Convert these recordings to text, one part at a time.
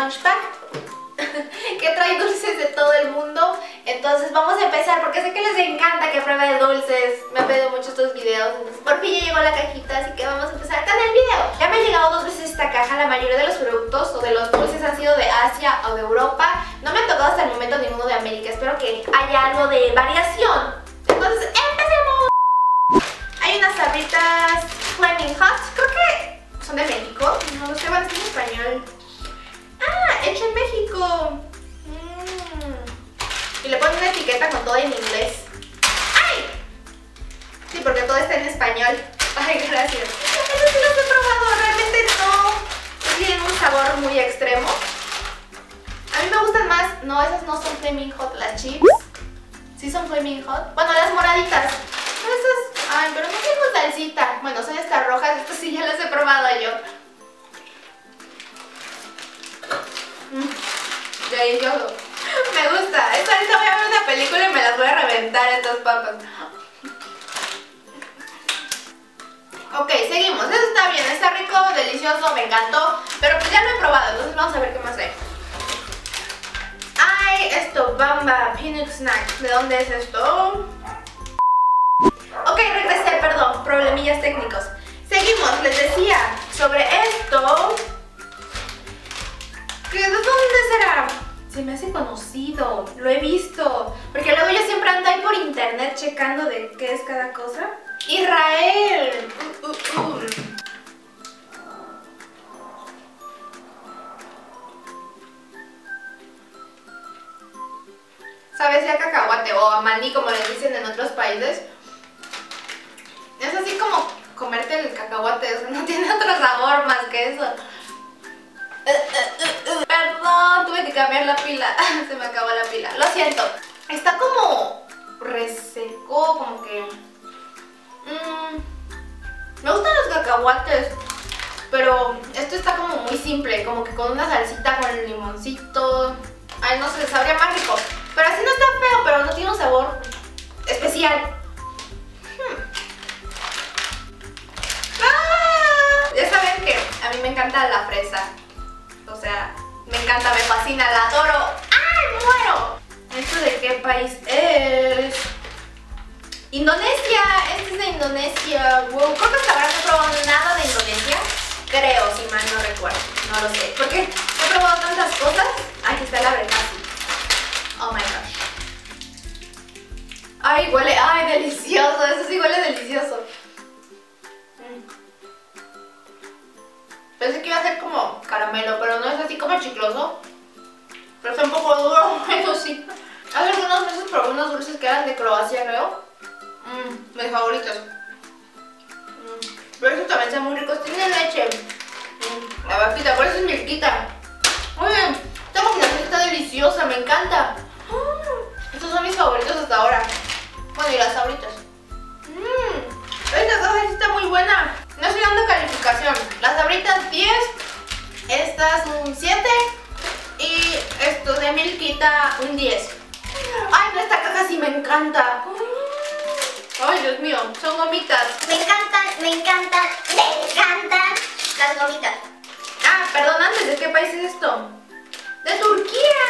Que trae dulces de todo el mundo. Entonces vamos a empezar porque sé que les encanta que pruebe dulces. Me han pedido mucho estos videos. Por fin ya llegó la cajita, así que vamos a empezar con el video. Ya me ha llegado dos veces esta caja. La mayoría de los productos o de los dulces han sido de Asia o de Europa. No me ha tocado hasta el momento ninguno de América. Espero que haya algo de variación. Entonces empecemos. Hay unas sabritas Flaming Hot. Creo que son de México. No lo sé, van a en español. Ah, hecho en México. Mm. Y le ponen una etiqueta con todo en inglés. ¡Ay! Sí, porque todo está en español. Ay, gracias. Estos sí he probado, realmente no tienen un sabor muy extremo. A mí me gustan más, no, esas no son Flaming Hot, las chips. Sí son Flaming Hot. Bueno, las moraditas. Y me las voy a reventar estas papas. Ok, seguimos. Eso está bien, está rico, delicioso, me encantó. Pero pues ya lo he probado, entonces vamos a ver qué más hay. Hay esto, Bamba Peanut Snack. ¿De dónde es esto? Ok, regresé, perdón, problemillas técnicos. Seguimos, les decía sobre esto. ¿De dónde será? Se me hace conocido, lo he visto. Porque luego yo siempre ando ahí por internet checando de qué es cada cosa. Israel. Uh, uh, uh. ¿Sabes? Ya cacahuate o a maní como le dicen en otros países. Es así como comerte el cacahuate, o sea, no tiene otro sabor más que eso. Perdón, tuve que cambiar la pila. Se me acabó la pila. Lo siento. Está como reseco, como que... Mm, me gustan los cacahuates, pero esto está como muy simple, como que con una salsita con el limoncito. Ay, no sé, sabría más rico. Pero así no está feo, pero no tiene un sabor especial. Hmm. ¡Ah! Ya saben que a mí me encanta la fresa. O sea, me encanta, me fascina, la adoro. ¡Ay, muero! ¿Esto de qué país es? Indonesia, este es de Indonesia. Creo que hasta ahora no he probado nada de Indonesia. Creo, si mal no recuerdo. No lo sé. Porque he probado tantas cosas. Aquí está la verdad. Oh my gosh. Ay, huele, ay, delicioso. Eso sí huele delicioso. Pensé que iba a ser como caramelo, pero no es así como chicloso. Pero está un poco duro, eso sí. Hace algunos meses probé unos dulces que eran de Croacia, creo. Mmm, mis favoritos. Mm, pero estos también son muy ricos. Tienen leche. Mm, la vaquita, por eso es milquita. Oye, esta combinación está deliciosa, me encanta. Mm, estos son mis favoritos hasta ahora. Bueno, y las sabritas. Mmm, esta caja está muy buena. No estoy dando calificación. Las sabritas 10, estas un 7 y esto de milquita un 10. Ay, no, esta caja sí me encanta. Ay, Dios mío, son gomitas. Me encantan, me encantan, me encantan las gomitas. Ah, perdón, antes, ¿de qué país es esto? ¡De Turquía!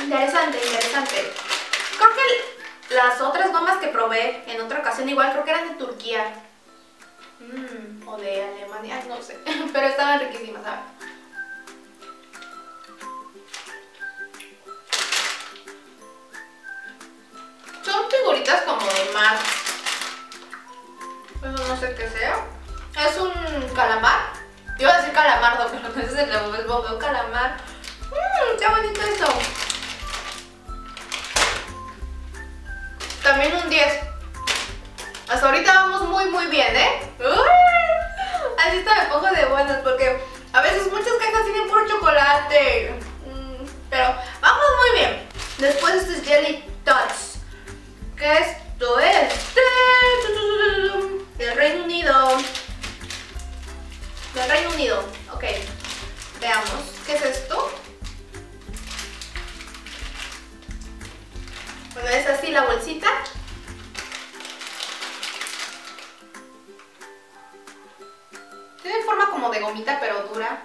Interesante, interesante. Creo que las otras gomas que probé en otra ocasión igual creo que eran de Turquía. Mm, o de Alemania, no sé. Pero estaban riquísimas, ¿sabes? Son figuritas como de mar. Eso no sé qué sea. Es un calamar. Iba a decir calamardo, pero no es el un calamar. Mmm, qué bonito esto. También un 10. Hasta ahorita vamos muy muy bien, ¿eh? Así está me pongo de buenas porque a veces muchas cajas tienen puro chocolate. Mm, pero vamos muy bien. Después esto es Jelly Tots. Que esto es del Reino Unido. Del Reino Unido. Ok. Veamos. ¿Qué es esto? Bueno, es así la bolsita. cremita pero dura.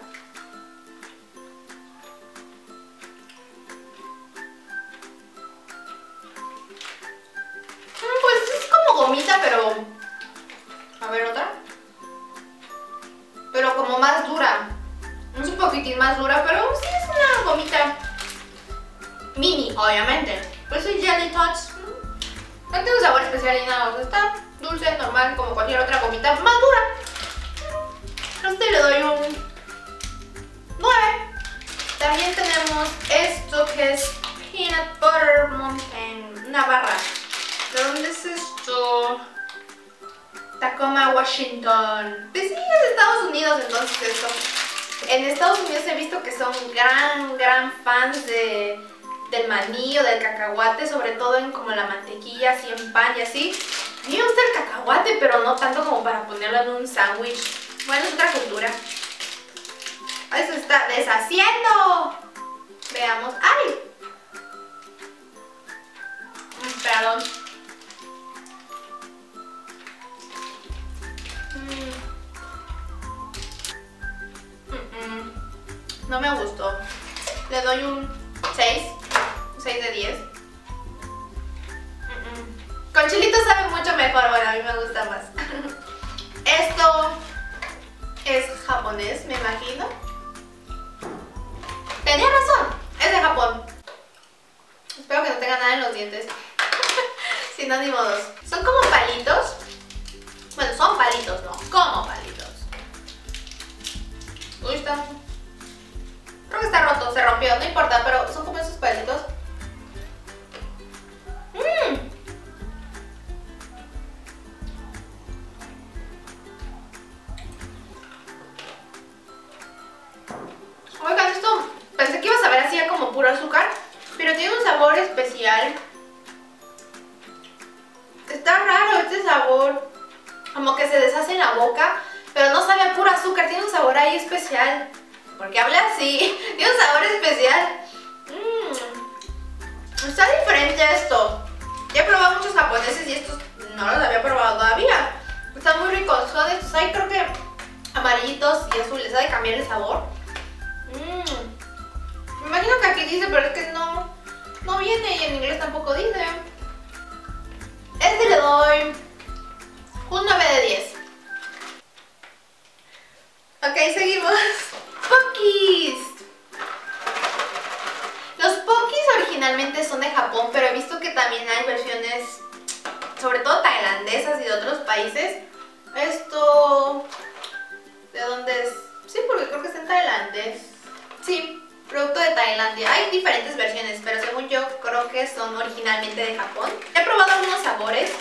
Mm, pues es como gomita pero... A ver, otra. Pero como más dura. Es un poquitín más dura, pero sí es una gomita mini, obviamente. Pues es Jelly Touch. No tiene un sabor especial ni nada, o sea, está dulce, normal, como cualquier otra gomita más dura. Este le doy un 9. También tenemos esto que es Peanut Butter Mountain, una barra. ¿De dónde es esto? Tacoma, Washington. Pues sí, es de Estados Unidos entonces esto. En Estados Unidos he visto que son gran, gran fans de, del maní o del cacahuate, sobre todo en como la mantequilla, así en pan y así. A mí me gusta el cacahuate, pero no tanto como para ponerlo en un sándwich. Bueno, es otra cultura. ¡Ay, se está deshaciendo! Veamos. ¡Ay! Mm, perdón. No me gustó. Le doy un 6. 6 de 10. Con chilito sabe mucho mejor. Bueno, a mí me gusta más. Esto es japonés, me imagino. Tenía razón. Es de Japón. Espero que no tenga nada en los dientes. si no, modos. Son como palitos. Bueno, son palitos, no. Como palitos. Uy, está Creo que está roto, se rompió, no importa, pero son como esos palitos. Este sabor, como que se deshace en la boca, pero no sabe a puro azúcar, tiene un sabor ahí especial. Porque habla así. Tiene un sabor especial. Mmm. Está diferente esto. Ya he probado muchos japoneses y estos no los había probado todavía. Están muy ricos. Son estos, hay creo que amarillitos y azules. Ha de cambiar el sabor. Mmm. Me imagino que aquí dice, pero es que no, no viene y en inglés tampoco dice. Este le doy un 9 de 10. Ok, seguimos. Pokis. Los Pokis originalmente son de Japón, pero he visto que también hay versiones, sobre todo tailandesas y de otros países. Esto... ¿De dónde es? Sí, porque creo que está en tailandés. Sí, producto de Tailandia. Hay diferentes versiones, pero según yo creo que son originalmente de Japón. He probado algunos sabores.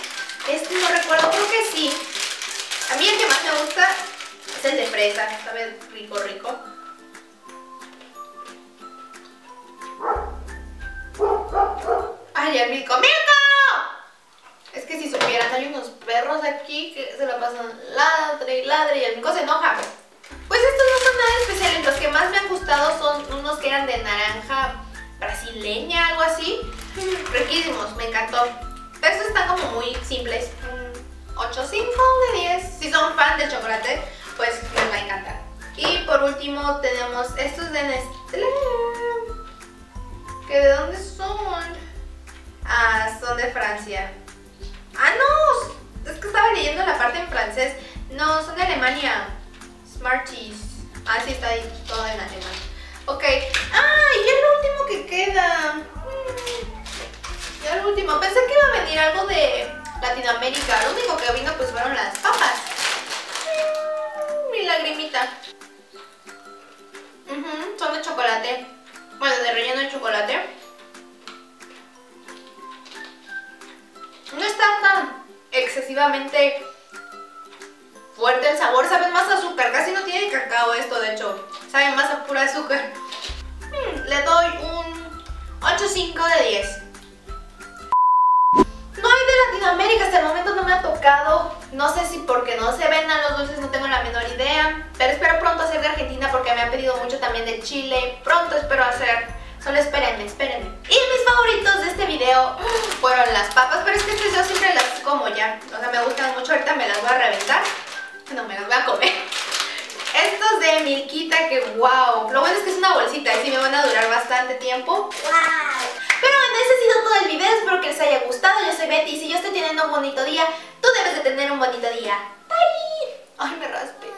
Este no recuerdo, creo que sí. A mí el que más me gusta es sabe rico, rico. ¡Ay, el Milko! ¡Milko! Es que si supieran, hay unos perros aquí que se la pasan ladre y ladre y el Milko se enoja. Pues estos no son nada especiales, los que más me han gustado son unos que eran de naranja brasileña, algo así. Riquísimos, me encantó. estos están como muy simples. 8, 5 de 10. Si son fan del chocolate, pues les va a encantar. Y por último tenemos estos de Nestlé. ¿Que de dónde son? Ah, son de Francia. ¡Ah, no! Es que estaba leyendo la parte en francés. No, son de Alemania. Smarties. Ah, sí, está ahí todo en alemán. Ok. ¡Ah! Y es lo último que queda. Mm. Ya lo último. Pensé que iba a venir algo de Latinoamérica. Lo único que vino pues fueron las papas. Mi lagrimita. son de chocolate. Bueno, de relleno de chocolate. No está tan excesivamente fuerte el sabor. Sabe más azúcar. Casi no tiene cacao esto, de hecho. Sabe más a pura azúcar. Hmm, le doy un 8.5 de 10. No hay de Latinoamérica, hasta el momento no me ha tocado. No sé si porque no se vendan los dulces, no tengo la menor idea. Pero espero pronto hacer de Argentina porque me han pedido mucho también de Chile. Pronto espero hacer. Solo espérenme, espérenme. Y mis favoritos de este video fueron las papas, pero es que yo siempre las como ya. O sea, me gustan mucho, ahorita me las voy a reventar. No, me las voy a comer. Estos de Milquita que wow. Lo bueno es que es una bolsita y sí me van a durar bastante tiempo. Wow. Pero bueno, ese ha sido todo el video. Espero que les haya Betty. Si yo estoy teniendo un bonito día, tú debes de tener un bonito día. Bye. Ay, me raspé.